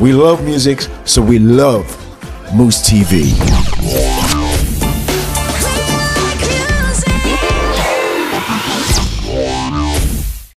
We love music, so we love Moose TV.